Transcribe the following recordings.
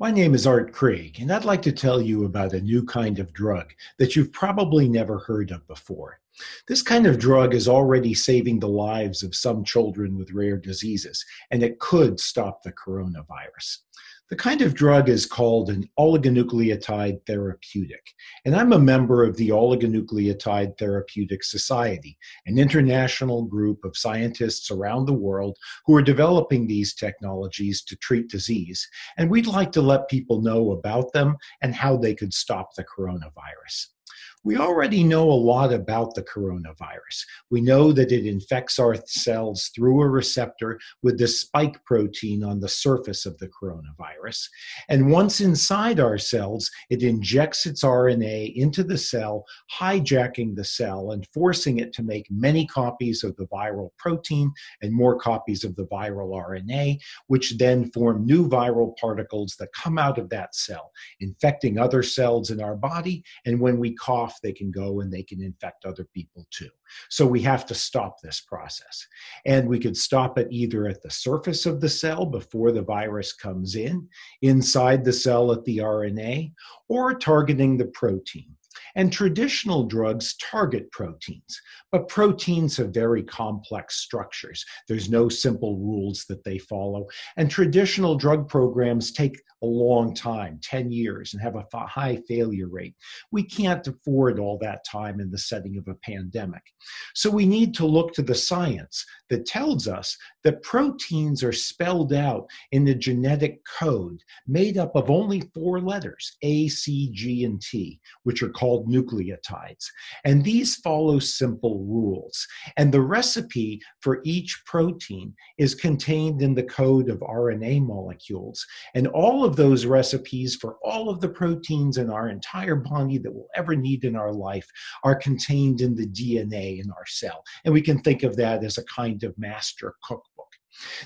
My name is Art Krieg, and I'd like to tell you about a new kind of drug that you've probably never heard of before. This kind of drug is already saving the lives of some children with rare diseases, and it could stop the coronavirus. The kind of drug is called an oligonucleotide therapeutic. And I'm a member of the Oligonucleotide Therapeutic Society, an international group of scientists around the world who are developing these technologies to treat disease. And we'd like to let people know about them and how they could stop the coronavirus. We already know a lot about the coronavirus. We know that it infects our cells through a receptor with the spike protein on the surface of the coronavirus. And once inside our cells, it injects its RNA into the cell, hijacking the cell and forcing it to make many copies of the viral protein and more copies of the viral RNA, which then form new viral particles that come out of that cell, infecting other cells in our body. And when we cough, off, they can go and they can infect other people too. So we have to stop this process. And we could stop it either at the surface of the cell before the virus comes in, inside the cell at the RNA, or targeting the protein. And traditional drugs target proteins, but proteins have very complex structures. There's no simple rules that they follow. And traditional drug programs take a long time 10 years and have a high failure rate. We can't afford all that time in the setting of a pandemic. So we need to look to the science that tells us that proteins are spelled out in the genetic code made up of only four letters A, C, G, and T, which are called nucleotides. And these follow simple rules. And the recipe for each protein is contained in the code of RNA molecules. And all of those recipes for all of the proteins in our entire body that we'll ever need in our life are contained in the DNA in our cell. And we can think of that as a kind of master cookbook.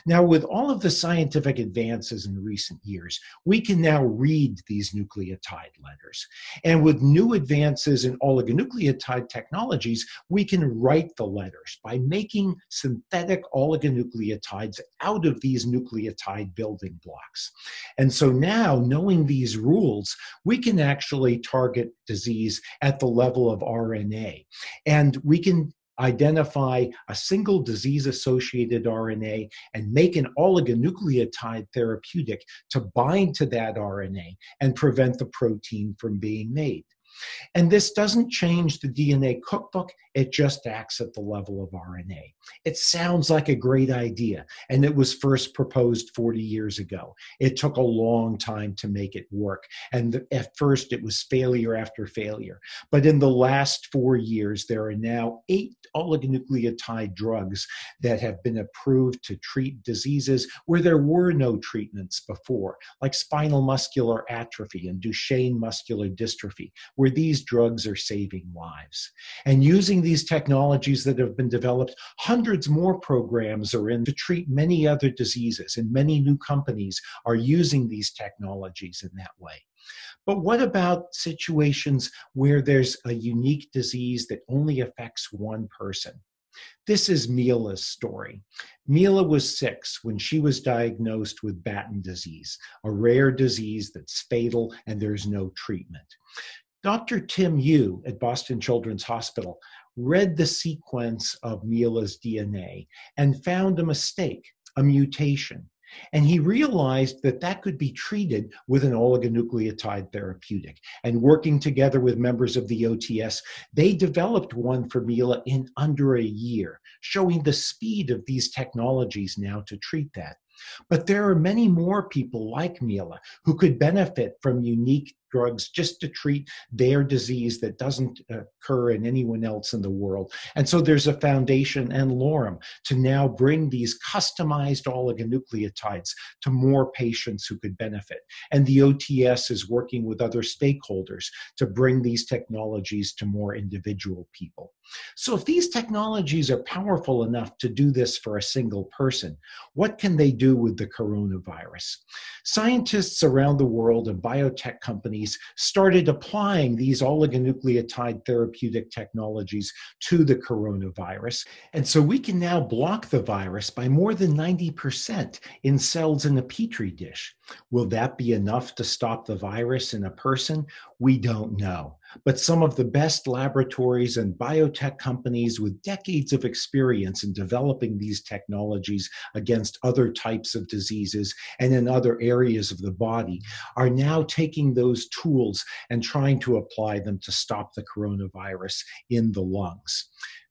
Now, with all of the scientific advances in recent years, we can now read these nucleotide letters. And with new advances in oligonucleotide technologies, we can write the letters by making synthetic oligonucleotides out of these nucleotide building blocks. And so now, knowing these rules, we can actually target disease at the level of RNA. And we can identify a single disease associated RNA and make an oligonucleotide therapeutic to bind to that RNA and prevent the protein from being made. And this doesn't change the DNA cookbook, it just acts at the level of RNA. It sounds like a great idea, and it was first proposed 40 years ago. It took a long time to make it work, and at first it was failure after failure. But in the last four years, there are now eight oligonucleotide drugs that have been approved to treat diseases where there were no treatments before, like spinal muscular atrophy and Duchenne muscular dystrophy, where these drugs are saving lives. And using these technologies that have been developed, hundreds more programs are in to treat many other diseases, and many new companies are using these technologies in that way. But what about situations where there's a unique disease that only affects one person? This is Mila's story. Mila was six when she was diagnosed with Batten disease, a rare disease that's fatal and there's no treatment. Dr. Tim Yu at Boston Children's Hospital read the sequence of Mila's DNA and found a mistake, a mutation. And he realized that that could be treated with an oligonucleotide therapeutic. And working together with members of the OTS, they developed one for Mila in under a year, showing the speed of these technologies now to treat that. But there are many more people like Mila who could benefit from unique drugs just to treat their disease that doesn't occur in anyone else in the world. And so there's a foundation n-Lorem to now bring these customized oligonucleotides to more patients who could benefit. And the OTS is working with other stakeholders to bring these technologies to more individual people. So if these technologies are powerful enough to do this for a single person, what can they do? Do with the coronavirus. Scientists around the world and biotech companies started applying these oligonucleotide therapeutic technologies to the coronavirus. And so we can now block the virus by more than 90% in cells in a petri dish. Will that be enough to stop the virus in a person? We don't know. But some of the best laboratories and biotech companies with decades of experience in developing these technologies against other types of diseases and in other areas of the body are now taking those tools and trying to apply them to stop the coronavirus in the lungs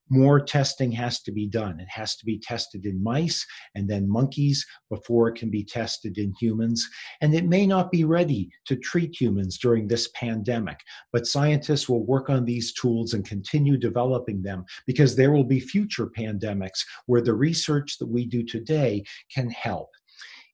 more testing has to be done. It has to be tested in mice and then monkeys before it can be tested in humans. And it may not be ready to treat humans during this pandemic, but scientists will work on these tools and continue developing them because there will be future pandemics where the research that we do today can help.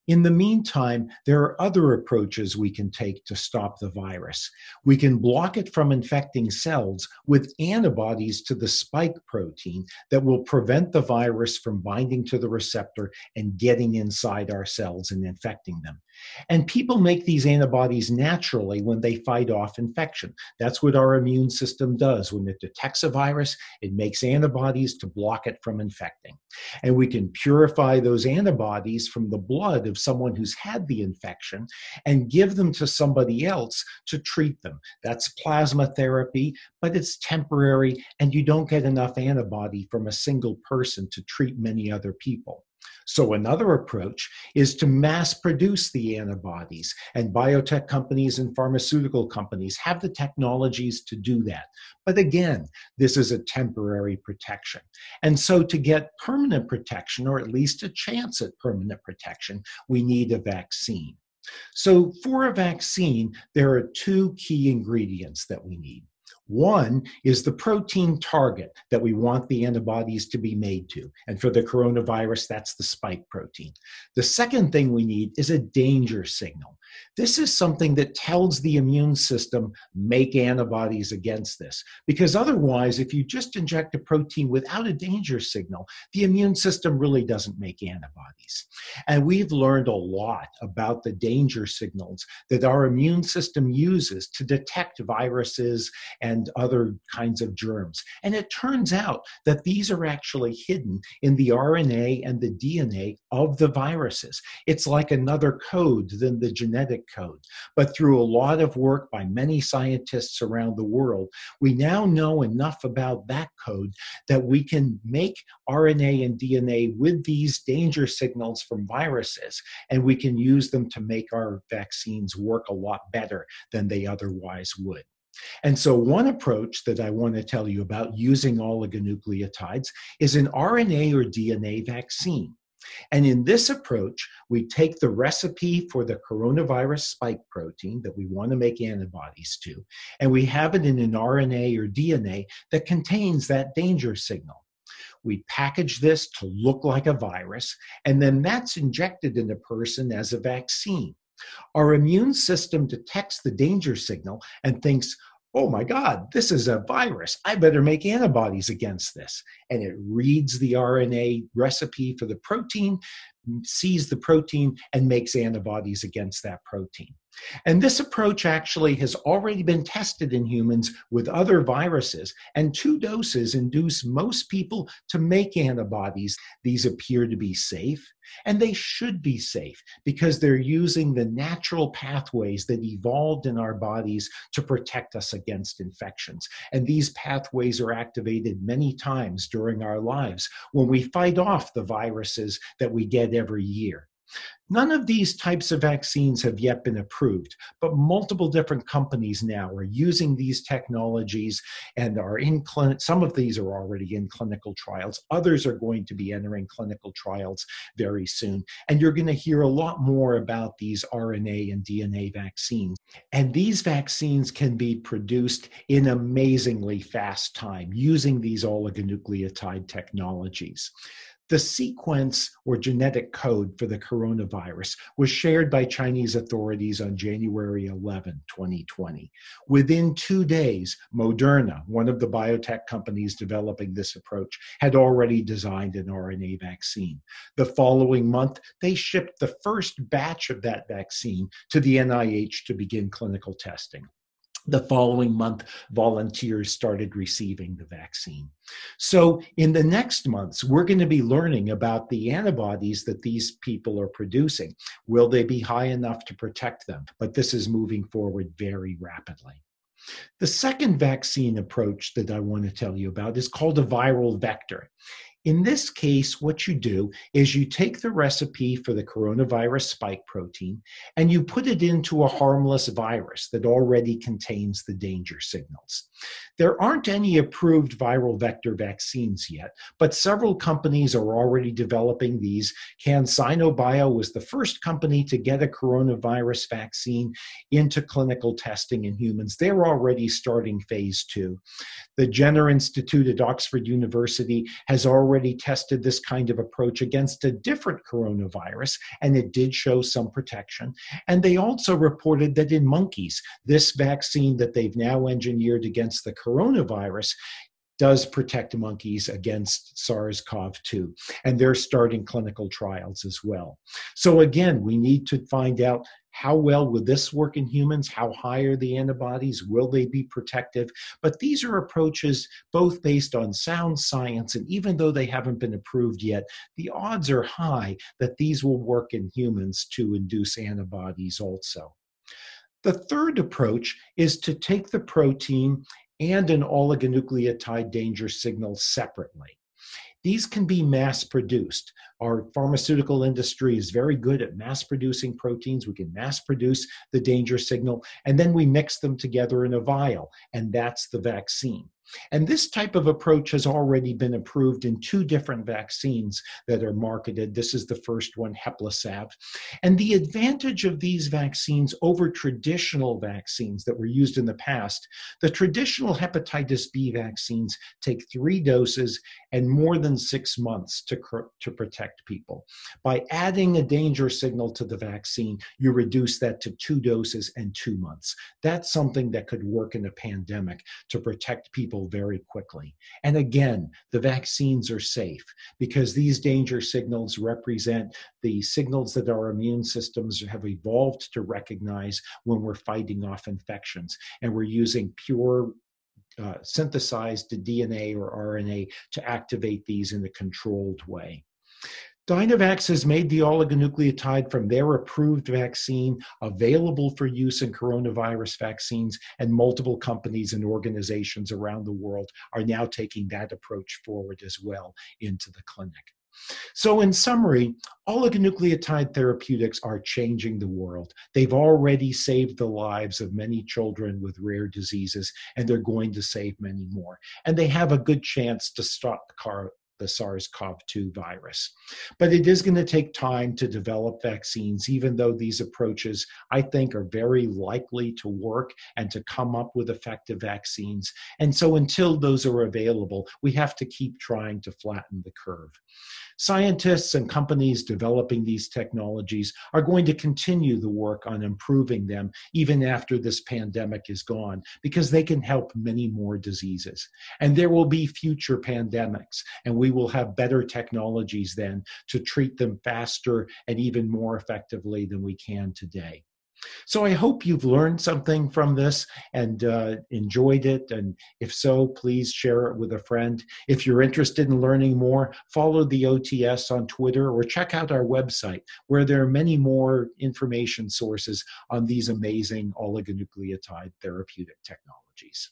In the meantime, there are other approaches we can take to stop the virus. We can block it from infecting cells with antibodies to the spike protein that will prevent the virus from binding to the receptor and getting inside our cells and infecting them. And people make these antibodies naturally when they fight off infection. That's what our immune system does. When it detects a virus, it makes antibodies to block it from infecting. And we can purify those antibodies from the blood of someone who's had the infection and give them to somebody else to treat them. That's plasma therapy, but it's temporary, and you don't get enough antibody from a single person to treat many other people. So, another approach is to mass produce the antibodies, and biotech companies and pharmaceutical companies have the technologies to do that. But again, this is a temporary protection. And so, to get permanent protection, or at least a chance at permanent protection, we need a vaccine. So, for a vaccine, there are two key ingredients that we need. One is the protein target that we want the antibodies to be made to. And for the coronavirus, that's the spike protein. The second thing we need is a danger signal. This is something that tells the immune system, make antibodies against this. Because otherwise, if you just inject a protein without a danger signal, the immune system really doesn't make antibodies. And we've learned a lot about the danger signals that our immune system uses to detect viruses and other kinds of germs. And it turns out that these are actually hidden in the RNA and the DNA of the viruses. It's like another code than the genetic genetic code. But through a lot of work by many scientists around the world, we now know enough about that code that we can make RNA and DNA with these danger signals from viruses, and we can use them to make our vaccines work a lot better than they otherwise would. And so, one approach that I want to tell you about using oligonucleotides is an RNA or DNA vaccine. And in this approach, we take the recipe for the coronavirus spike protein that we want to make antibodies to, and we have it in an RNA or DNA that contains that danger signal. We package this to look like a virus, and then that's injected in a person as a vaccine. Our immune system detects the danger signal and thinks, oh my God, this is a virus. I better make antibodies against this. And it reads the RNA recipe for the protein, sees the protein, and makes antibodies against that protein. And this approach actually has already been tested in humans with other viruses, and two doses induce most people to make antibodies. These appear to be safe, and they should be safe because they're using the natural pathways that evolved in our bodies to protect us against infections. And these pathways are activated many times during our lives when we fight off the viruses that we get every year. None of these types of vaccines have yet been approved, but multiple different companies now are using these technologies and are in clinic. Some of these are already in clinical trials. Others are going to be entering clinical trials very soon. And you're going to hear a lot more about these RNA and DNA vaccines. And these vaccines can be produced in amazingly fast time using these oligonucleotide technologies. The sequence or genetic code for the coronavirus was shared by Chinese authorities on January 11, 2020. Within two days, Moderna, one of the biotech companies developing this approach, had already designed an RNA vaccine. The following month, they shipped the first batch of that vaccine to the NIH to begin clinical testing the following month, volunteers started receiving the vaccine. So, in the next months, we're going to be learning about the antibodies that these people are producing. Will they be high enough to protect them? But this is moving forward very rapidly. The second vaccine approach that I want to tell you about is called a viral vector. In this case, what you do is you take the recipe for the coronavirus spike protein and you put it into a harmless virus that already contains the danger signals. There aren't any approved viral vector vaccines yet, but several companies are already developing these. CanSino Bio was the first company to get a coronavirus vaccine into clinical testing in humans. They're already starting phase two. The Jenner Institute at Oxford University has already tested this kind of approach against a different coronavirus, and it did show some protection. And they also reported that in monkeys, this vaccine that they've now engineered against the coronavirus does protect monkeys against SARS CoV 2. And they're starting clinical trials as well. So, again, we need to find out how well will this work in humans? How high are the antibodies? Will they be protective? But these are approaches both based on sound science, and even though they haven't been approved yet, the odds are high that these will work in humans to induce antibodies also. The third approach is to take the protein and an oligonucleotide danger signal separately. These can be mass produced. Our pharmaceutical industry is very good at mass producing proteins. We can mass produce the danger signal, and then we mix them together in a vial, and that's the vaccine. And this type of approach has already been approved in two different vaccines that are marketed. This is the first one, Heplisav. And the advantage of these vaccines over traditional vaccines that were used in the past, the traditional hepatitis B vaccines take three doses and more than six months to, to protect people. By adding a danger signal to the vaccine, you reduce that to two doses and two months. That's something that could work in a pandemic to protect people people very quickly. And again, the vaccines are safe because these danger signals represent the signals that our immune systems have evolved to recognize when we're fighting off infections. And we're using pure uh, synthesized DNA or RNA to activate these in a controlled way. Dynavax has made the oligonucleotide from their approved vaccine available for use in coronavirus vaccines, and multiple companies and organizations around the world are now taking that approach forward as well into the clinic. So, in summary, oligonucleotide therapeutics are changing the world. They've already saved the lives of many children with rare diseases, and they're going to save many more. And they have a good chance to stop the SARS CoV 2 virus. But it is going to take time to develop vaccines, even though these approaches, I think, are very likely to work and to come up with effective vaccines. And so until those are available, we have to keep trying to flatten the curve. Scientists and companies developing these technologies are going to continue the work on improving them even after this pandemic is gone because they can help many more diseases. And there will be future pandemics, and we will have better technologies then to treat them faster and even more effectively than we can today. So I hope you've learned something from this and uh, enjoyed it. And if so, please share it with a friend. If you're interested in learning more, follow the OTS on Twitter or check out our website where there are many more information sources on these amazing oligonucleotide therapeutic technologies.